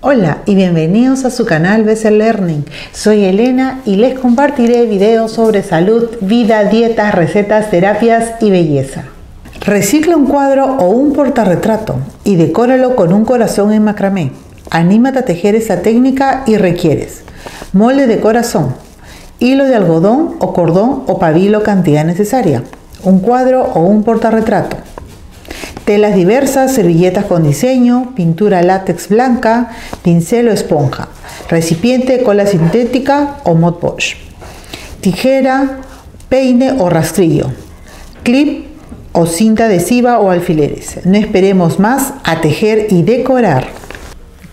Hola y bienvenidos a su canal Bessel Learning. Soy Elena y les compartiré videos sobre salud, vida, dietas, recetas, terapias y belleza. Recicla un cuadro o un portarretrato y decóralo con un corazón en macramé. Anímate a tejer esta técnica y requieres molde de corazón, hilo de algodón o cordón o pabilo cantidad necesaria, un cuadro o un portarretrato, telas diversas, servilletas con diseño, pintura látex blanca, pincel o esponja, recipiente, cola sintética o Mod Podge, tijera, peine o rastrillo, clip o cinta adhesiva o alfileres. No esperemos más a tejer y decorar.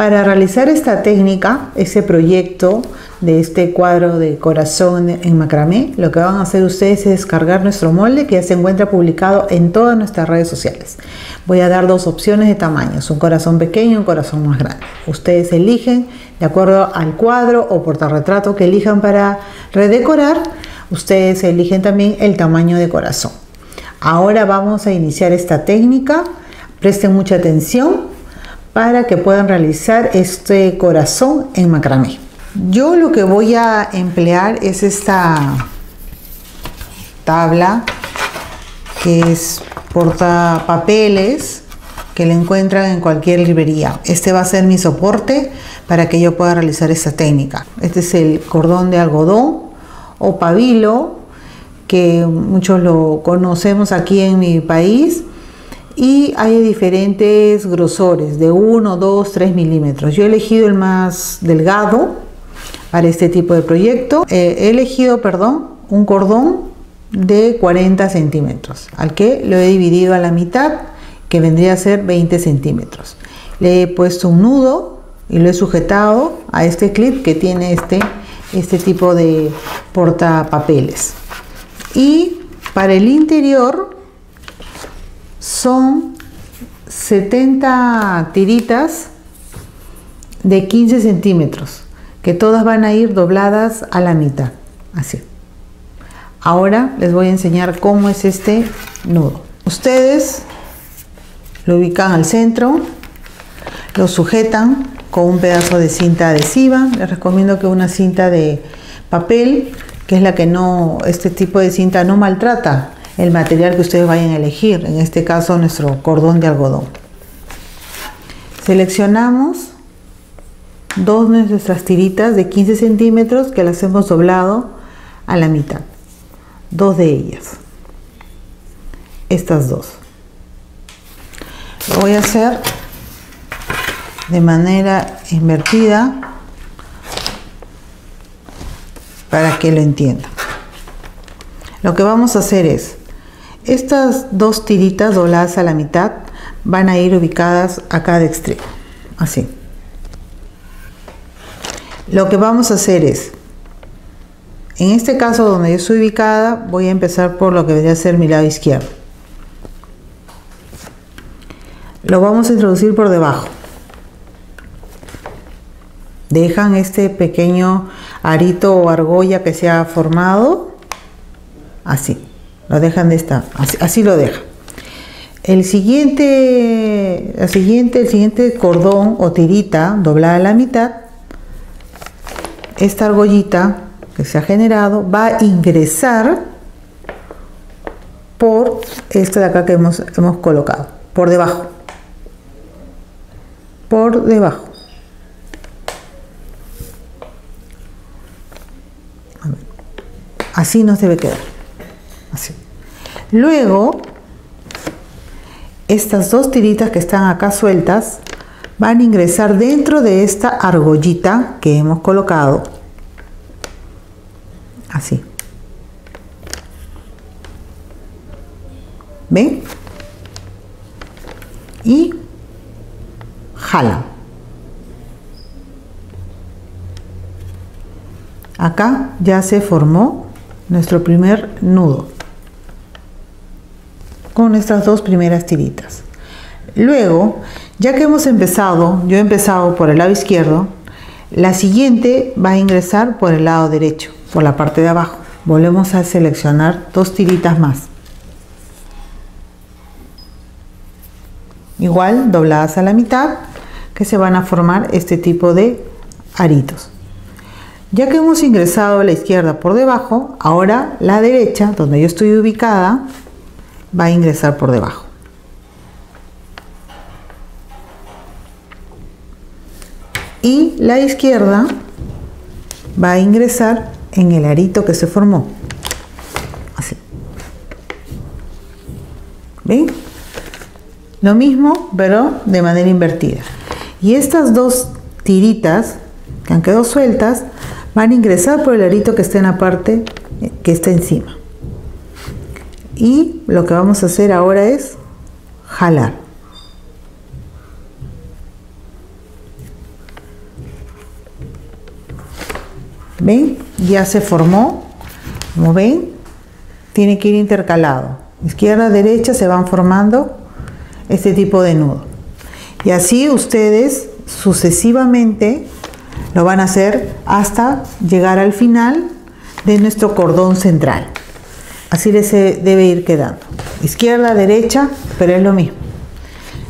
Para realizar esta técnica, ese proyecto, de este cuadro de corazón en macramé, lo que van a hacer ustedes es descargar nuestro molde que ya se encuentra publicado en todas nuestras redes sociales. Voy a dar dos opciones de tamaños, un corazón pequeño y un corazón más grande. Ustedes eligen de acuerdo al cuadro o portarretrato que elijan para redecorar, ustedes eligen también el tamaño de corazón. Ahora vamos a iniciar esta técnica. Presten mucha atención para que puedan realizar este corazón en macramé. Yo lo que voy a emplear es esta tabla que es portapapeles que le encuentran en cualquier librería. Este va a ser mi soporte para que yo pueda realizar esta técnica. Este es el cordón de algodón o pabilo que muchos lo conocemos aquí en mi país y hay diferentes grosores de 1, 2, 3 milímetros. Yo he elegido el más delgado para este tipo de proyecto. Eh, he elegido, perdón, un cordón de 40 centímetros, al que lo he dividido a la mitad, que vendría a ser 20 centímetros. Le he puesto un nudo y lo he sujetado a este clip que tiene este, este tipo de portapapeles. Y para el interior son 70 tiritas de 15 centímetros que todas van a ir dobladas a la mitad, así. Ahora les voy a enseñar cómo es este nudo. Ustedes lo ubican al centro, lo sujetan con un pedazo de cinta adhesiva. Les recomiendo que una cinta de papel, que es la que no, este tipo de cinta no maltrata el material que ustedes vayan a elegir, en este caso nuestro cordón de algodón. Seleccionamos dos de nuestras tiritas de 15 centímetros que las hemos doblado a la mitad. Dos de ellas. Estas dos. Lo voy a hacer de manera invertida para que lo entiendan. Lo que vamos a hacer es, estas dos tiritas dobladas a la mitad van a ir ubicadas a cada extremo, así. Lo que vamos a hacer es, en este caso donde yo estoy ubicada, voy a empezar por lo que debería ser mi lado izquierdo. Lo vamos a introducir por debajo. Dejan este pequeño arito o argolla que se ha formado, así. Lo dejan de esta, así, lo dejan. El siguiente, el siguiente, el siguiente cordón o tirita doblada a la mitad esta argollita que se ha generado va a ingresar por esta de acá que hemos, hemos colocado, por debajo. Por debajo. Así nos debe quedar. Así. Luego, estas dos tiritas que están acá sueltas van a ingresar dentro de esta argollita que hemos colocado. Así. ¿Ven? Y jala. Acá ya se formó nuestro primer nudo con nuestras dos primeras tiritas. Luego ya que hemos empezado, yo he empezado por el lado izquierdo, la siguiente va a ingresar por el lado derecho, por la parte de abajo. Volvemos a seleccionar dos tiritas más. Igual, dobladas a la mitad, que se van a formar este tipo de aritos. Ya que hemos ingresado la izquierda por debajo, ahora la derecha, donde yo estoy ubicada, va a ingresar por debajo. Y la izquierda va a ingresar en el arito que se formó. Así. ¿Ven? Lo mismo, pero de manera invertida. Y estas dos tiritas que han quedado sueltas van a ingresar por el arito que está en la parte eh, que está encima. Y lo que vamos a hacer ahora es jalar. ¿Ven? Ya se formó. Como ven, tiene que ir intercalado. Izquierda, derecha se van formando este tipo de nudo. Y así ustedes sucesivamente lo van a hacer hasta llegar al final de nuestro cordón central. Así les debe ir quedando. Izquierda, derecha, pero es lo mismo.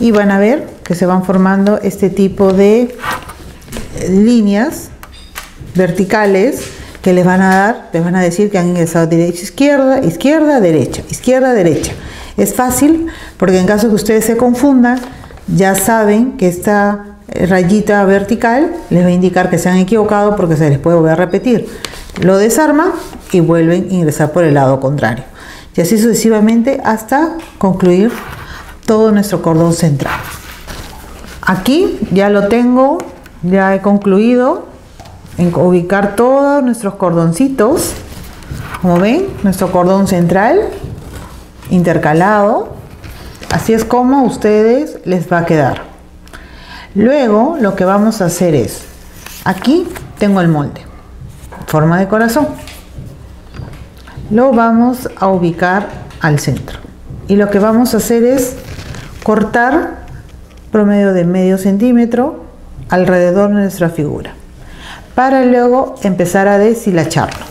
Y van a ver que se van formando este tipo de líneas verticales que les van a dar, les van a decir que han ingresado derecha, izquierda, izquierda, derecha, izquierda, derecha. Es fácil porque en caso que ustedes se confundan, ya saben que esta rayita vertical les va a indicar que se han equivocado porque se les puede volver a repetir. Lo desarman y vuelven a ingresar por el lado contrario. Y así sucesivamente hasta concluir todo nuestro cordón central. Aquí ya lo tengo, ya he concluido en ubicar todos nuestros cordoncitos. Como ven, nuestro cordón central intercalado. Así es como a ustedes les va a quedar. Luego lo que vamos a hacer es, aquí tengo el molde, forma de corazón. Lo vamos a ubicar al centro. Y lo que vamos a hacer es cortar promedio de medio centímetro alrededor de nuestra figura para luego empezar a deshilacharlo.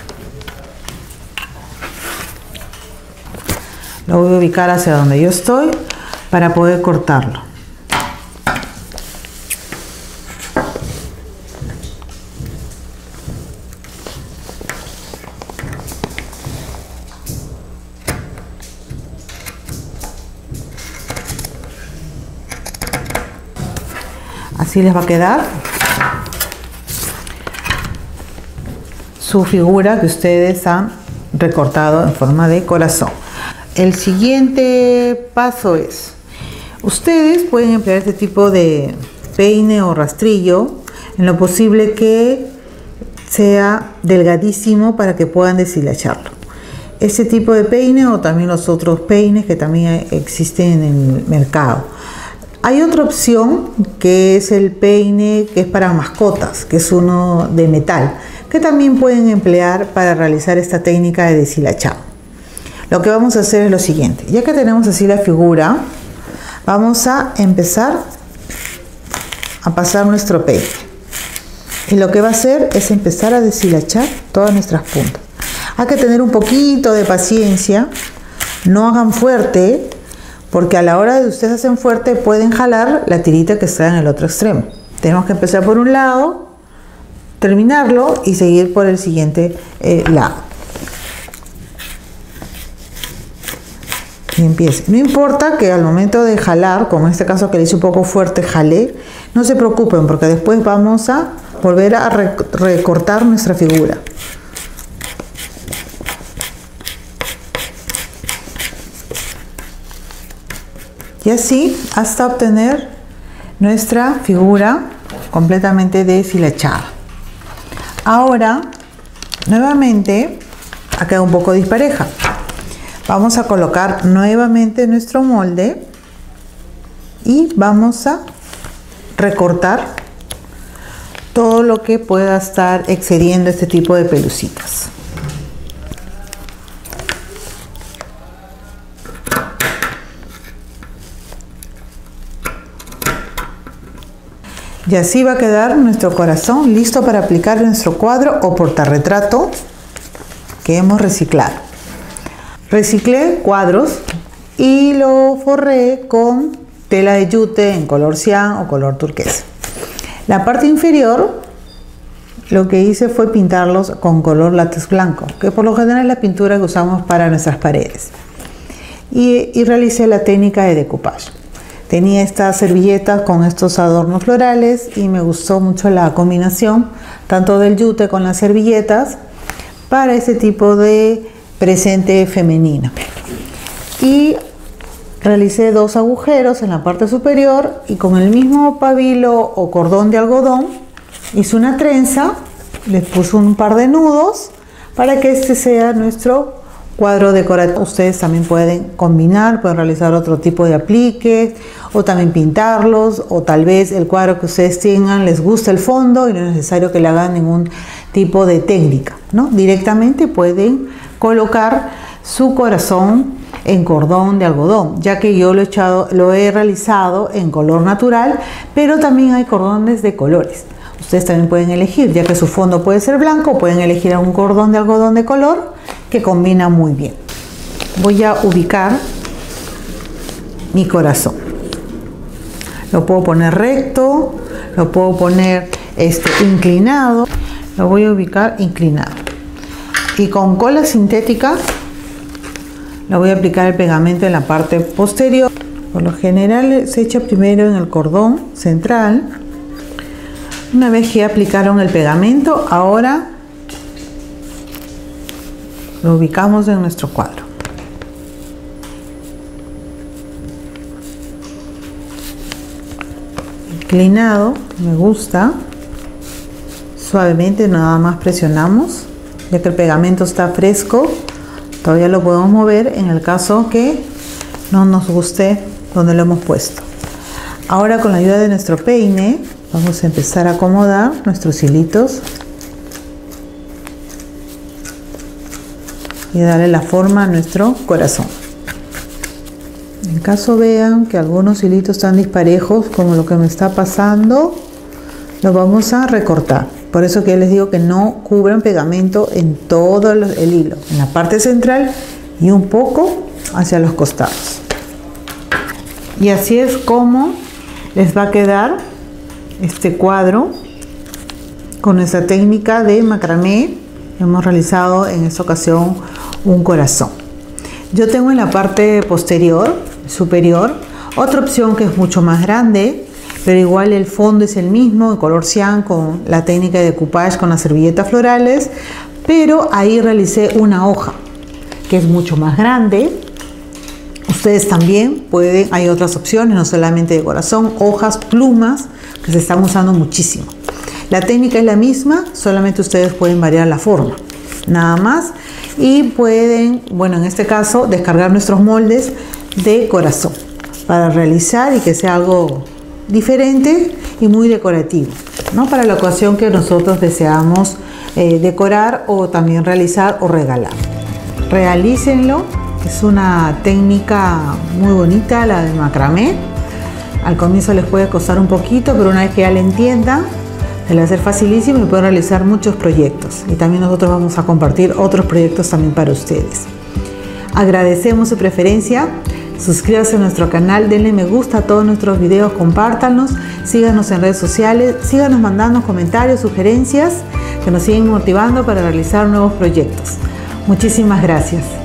Lo voy a ubicar hacia donde yo estoy para poder cortarlo. Así les va a quedar. su figura que ustedes han recortado en forma de corazón. El siguiente paso es, ustedes pueden emplear este tipo de peine o rastrillo en lo posible que sea delgadísimo para que puedan deshilacharlo. Este tipo de peine o también los otros peines que también existen en el mercado. Hay otra opción que es el peine que es para mascotas, que es uno de metal que también pueden emplear para realizar esta técnica de deshilachado. Lo que vamos a hacer es lo siguiente, ya que tenemos así la figura, vamos a empezar a pasar nuestro peine. Y lo que va a hacer es empezar a deshilachar todas nuestras puntas. Hay que tener un poquito de paciencia, no hagan fuerte, porque a la hora de ustedes hacen fuerte pueden jalar la tirita que está en el otro extremo. Tenemos que empezar por un lado, terminarlo y seguir por el siguiente eh, lado. Y empiece. No importa que al momento de jalar, como en este caso que le hice un poco fuerte, jale, no se preocupen porque después vamos a volver a recortar nuestra figura. Y así hasta obtener nuestra figura completamente deshilachada. Ahora, nuevamente, ha quedado un poco dispareja. Vamos a colocar nuevamente nuestro molde y vamos a recortar todo lo que pueda estar excediendo este tipo de pelucitas. Y así va a quedar nuestro corazón listo para aplicar nuestro cuadro o portarretrato que hemos reciclado. Reciclé cuadros y lo forré con tela de yute en color cian o color turquesa. La parte inferior lo que hice fue pintarlos con color látex blanco, que por lo general es la pintura que usamos para nuestras paredes. Y, y realicé la técnica de decoupage. Tenía estas servilletas con estos adornos florales y me gustó mucho la combinación tanto del yute con las servilletas para ese tipo de presente femenino. Y realicé dos agujeros en la parte superior y con el mismo pabilo o cordón de algodón hice una trenza, les puse un par de nudos para que este sea nuestro cuadro decorativo. Ustedes también pueden combinar, pueden realizar otro tipo de apliques o también pintarlos o tal vez el cuadro que ustedes tengan les gusta el fondo y no es necesario que le hagan ningún tipo de técnica. ¿no? Directamente pueden colocar su corazón en cordón de algodón, ya que yo lo he, echado, lo he realizado en color natural, pero también hay cordones de colores. Ustedes también pueden elegir, ya que su fondo puede ser blanco, pueden elegir un cordón de algodón de color que combina muy bien. Voy a ubicar mi corazón. Lo puedo poner recto, lo puedo poner este, inclinado, lo voy a ubicar inclinado. Y con cola sintética le voy a aplicar el pegamento en la parte posterior. Por lo general se echa primero en el cordón central. Una vez que aplicaron el pegamento, ahora lo ubicamos en nuestro cuadro. Inclinado, me gusta. Suavemente nada más presionamos, ya que el pegamento está fresco Todavía lo podemos mover en el caso que no nos guste donde lo hemos puesto. Ahora con la ayuda de nuestro peine vamos a empezar a acomodar nuestros hilitos y darle la forma a nuestro corazón. En caso vean que algunos hilitos están disparejos como lo que me está pasando, lo vamos a recortar. Por eso que les digo que no cubran pegamento en todo el hilo, en la parte central y un poco hacia los costados. Y así es como les va a quedar este cuadro con nuestra técnica de macramé. Hemos realizado en esta ocasión un corazón. Yo tengo en la parte posterior, superior, otra opción que es mucho más grande, pero igual el fondo es el mismo, en color cian, con la técnica de decoupage con las servilletas florales, pero ahí realicé una hoja que es mucho más grande. Ustedes también pueden, hay otras opciones, no solamente de corazón, hojas, plumas, que se están usando muchísimo. La técnica es la misma, solamente ustedes pueden variar la forma, nada más. Y pueden, bueno, en este caso, descargar nuestros moldes de corazón para realizar y que sea algo diferente y muy decorativo, ¿no? Para la ocasión que nosotros deseamos eh, decorar o también realizar o regalar. Realícenlo, es una técnica muy bonita la de macramé. Al comienzo les puede costar un poquito, pero una vez que ya le entiendan, se les va a facilísimo y pueden realizar muchos proyectos. Y también nosotros vamos a compartir otros proyectos también para ustedes. Agradecemos su preferencia Suscríbase a nuestro canal, denle me gusta a todos nuestros videos, compártanos, síganos en redes sociales, síganos mandando comentarios, sugerencias que nos siguen motivando para realizar nuevos proyectos. Muchísimas gracias.